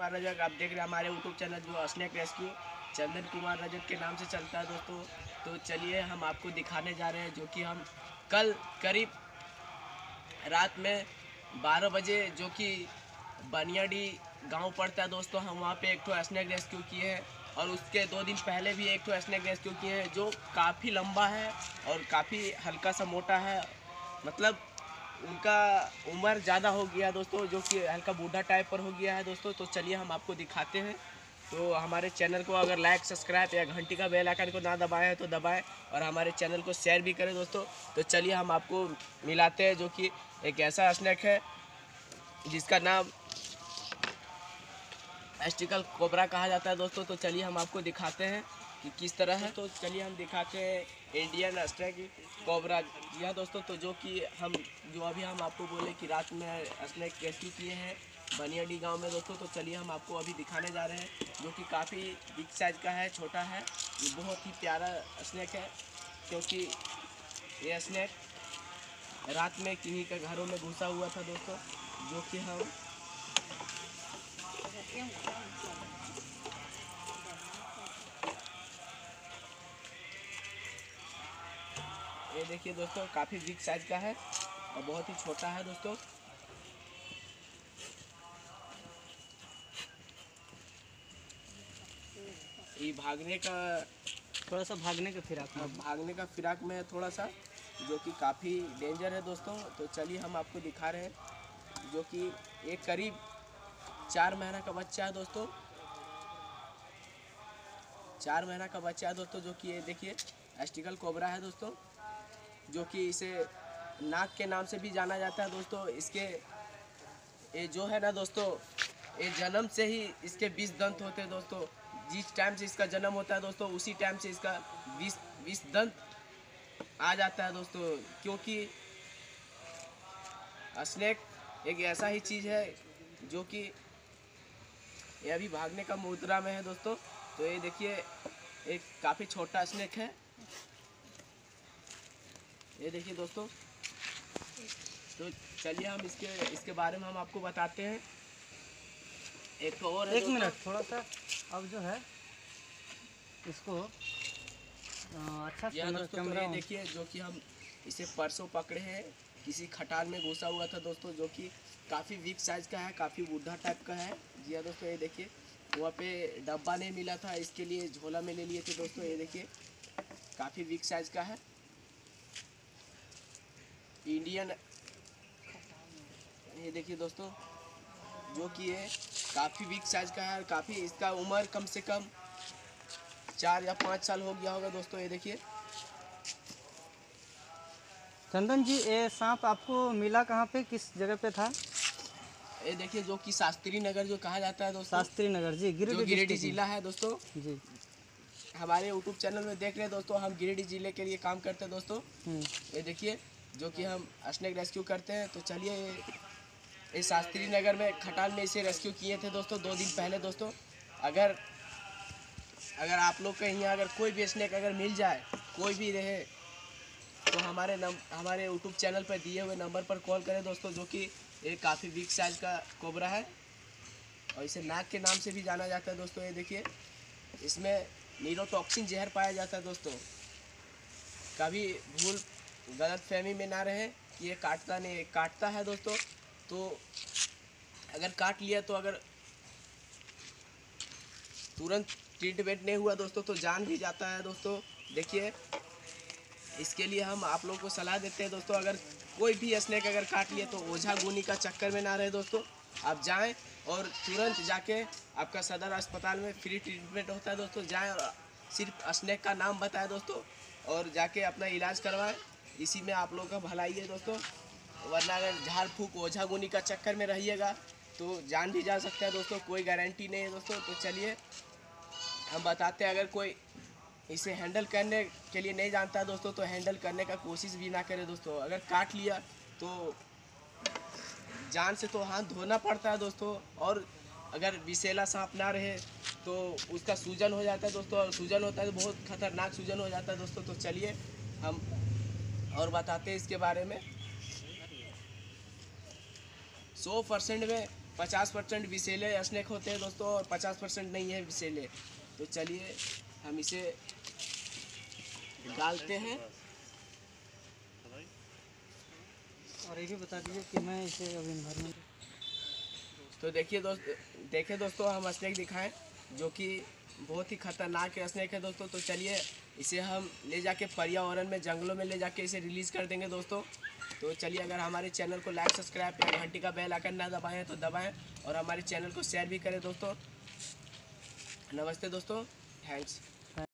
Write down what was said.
कुमार रजक, आप देख रहे हैं हमारे यूट्यूब चैनल जो स्नैक रेस्क्यू चंदन कुमार रजक के नाम से चलता है दोस्तों। तो चलिए हम आपको दिखाने जा रहे हैं जो कि हम कल करीब रात में 12 बजे जो कि बनियाडी गाँव पड़ता है दोस्तों, हम वहाँ पे एक ठो स्नैक रेस्क्यू किए हैं और उसके दो दिन पहले भी एक ठो स्नैक रेस्क्यू किए हैं जो काफ़ी लंबा है और काफ़ी हल्का सा मोटा है। मतलब उनका उम्र ज़्यादा हो गया दोस्तों, जो कि हल्का बूढ़ा टाइप पर हो गया है दोस्तों। तो चलिए हम आपको दिखाते हैं। तो हमारे चैनल को अगर लाइक सब्सक्राइब या घंटी का बेल आइकन को ना दबाए तो दबाएँ और हमारे चैनल को शेयर भी करें दोस्तों। तो चलिए हम आपको मिलाते हैं जो कि एक ऐसा स्नैक है, जिसका नाम एस्टिकल कोबरा कहा जाता है दोस्तों। तो चलिए हम आपको दिखाते हैं। कि किस तरह है? तो चलिए हम दिखाते हैं इंडियन स्नैक कोबरा जी हाँ दोस्तों तो जो कि हम, जो अभी हम आपको बोले कि रात में स्नैक कैसी किए हैं बनियाडी गाँव में दोस्तों तो चलिए हम आपको अभी दिखाने जा रहे हैं, जो कि काफ़ी बिग साइज़ का है, छोटा है। ये बहुत ही प्यारा स्नैक है, क्योंकि ये स्नैक रात में किन्हीं के घरों में घुसा हुआ था दोस्तों, जो कि हम ये देखिए दोस्तों काफ़ी बिग साइज़ का है और बहुत ही छोटा है दोस्तों। ये भागने का थोड़ा सा भागने के फिराक में। भागने का फिराक में है थोड़ा सा जो कि काफ़ी डेंजर है दोस्तों। तो चलिए हम आपको दिखा रहे हैं जो कि एक करीब चार महीना का बच्चा है दोस्तों। चार महीना का बच्चा है दोस्तों जो कि ये देखिए एस्टिकल कोबरा है दोस्तों। जो कि इसे नाक के नाम से भी जाना जाता है दोस्तों। इसके ये जो है ना दोस्तों, ये जन्म से ही इसके बीस दंत होते हैं दोस्तों। जिस टाइम से इसका जन्म होता है दोस्तों, उसी टाइम से इसका बीस बीस दंत आ जाता है दोस्तों। क्योंकि स्नैक एक ऐसा ही चीज़ है जो कि ये अभी भागने का मुद्रा में है दोस्तों। तो ये देखिए, एक काफ़ी छोटा स्नैक है। ये देखिए दोस्तों। तो चलिए हम इसके इसके बारे में हम आपको बताते हैं। एक तो और एक मिनट थोड़ा सा अब जो है इसको अच्छा कैमरा दोस्तों तो ये देखिए जो कि हम इसे परसों पकड़े हैं। किसी खटाल में घुसा हुआ था दोस्तों जो कि काफ़ी वीक साइज़ का है काफ़ी बूढ़ा टाइप का है। जी हाँ दोस्तों ये देखिए वहाँ पे डब्बा नहीं मिला था इसके लिए झोला में ले लिए थे दोस्तों ये देखिए काफ़ी वीक साइज़ का है। इंडियन ये देखिए दोस्तों जो कि ये काफ़ी वीक साइज़ का है काफ़ी इसका उम्र कम से कम चार या पाँच साल हो गया होगा दोस्तों ये देखिए। चंदन जी ये सांप आपको मिला कहाँ पे? किस जगह पे था? ये देखिए जो कि शास्त्री नगर जो कहा जाता है दोस्तों। शास्त्री नगर जी गिरिडीह जिला है दोस्तों। जी। हमारे यूट्यूब चैनल में देख रहे हैं दोस्तों हम गिरिडीह ज़िले के लिए काम करते हैं दोस्तों। हम्म, ये देखिए जो कि हम स्नैक रेस्क्यू करते हैं। तो चलिए, इस शास्त्री नगर में खटाल में इसे रेस्क्यू किए थे दोस्तों, दो दिन पहले दोस्तों। अगर अगर आप लोग के यहाँ अगर कोई भी स्नैक अगर मिल जाए, कोई भी रहे तो हमारे नम, हमारे यूट्यूब चैनल पर दिए हुए नंबर पर कॉल करें दोस्तों, जो कि ये काफ़ी बिग साइज़ का कोबरा है। और इसे नाक के नाम से भी जाना जाता है दोस्तों, ये देखिए। इसमें नीरोटॉक्सिन जहर पाया जाता है दोस्तों। कभी भूल गलत फहमी में ना रहे, कि ये काटता नहीं काटता है दोस्तों तो अगर काट लिया तो अगर तुरंत ट्रीटमेंट नहीं हुआ दोस्तों तो जान भी जाता है दोस्तों। देखिए, इसके लिए हम आप लोगों को सलाह देते हैं दोस्तों, अगर कोई भी स्नैक अगर काट लिया तो ओझा गुनी का चक्कर में ना रहे दोस्तों। आप जाएँ और तुरंत जाके आपका सदर अस्पताल में फ्री ट्रीटमेंट होता है दोस्तों। जाएँ और सिर्फ़ स्नैक का नाम बताएँ दोस्तों और जाके अपना इलाज करवाएँ। इसी में आप लोगों का भलाई है दोस्तों। वरना अगर झाड़ फूक ओझा गुनी का चक्कर में रहिएगा तो जान भी जा सकता है दोस्तों, कोई गारंटी नहीं है दोस्तों। तो चलिए, हम बताते हैं, अगर कोई इसे हैंडल करने के लिए नहीं जानता दोस्तों तो हैंडल करने का कोशिश भी ना करे दोस्तों। अगर काट लिया तो जान से तो हाथ धोना पड़ता है दोस्तों, और अगर विशेला सांप ना रहे तो उसका सूजन हो जाता है दोस्तों, और सूजन होता है तो बहुत खतरनाक सूजन हो जाता है दोस्तों। तो चलिए, हम और बताते हैं इसके बारे में। सौ परसेंट में पचास परसेंट विसेले स्नैक होते हैं दोस्तों और पचास परसेंट नहीं है विसेले तो चलिए हम इसे डालते हैं। और ये भी बता दीजिए कि मैं इसे अभी इन्वायरमेंट तो देखिए दोस्त देखिए दोस्तों हम स्नैक दिखाएँ जो कि बहुत ही खतरनाक है स्नैक है दोस्तों। तो चलिए, इसे हम ले जाके पर्यावरण में, जंगलों में ले जाके इसे रिलीज़ कर देंगे दोस्तों। तो चलिए, अगर हमारे चैनल को लाइक सब्सक्राइब या घंटी का बेल आकर ना दबाएँ तो दबाएँ और हमारे चैनल को शेयर भी करें दोस्तों। नमस्ते दोस्तों। थैंक्स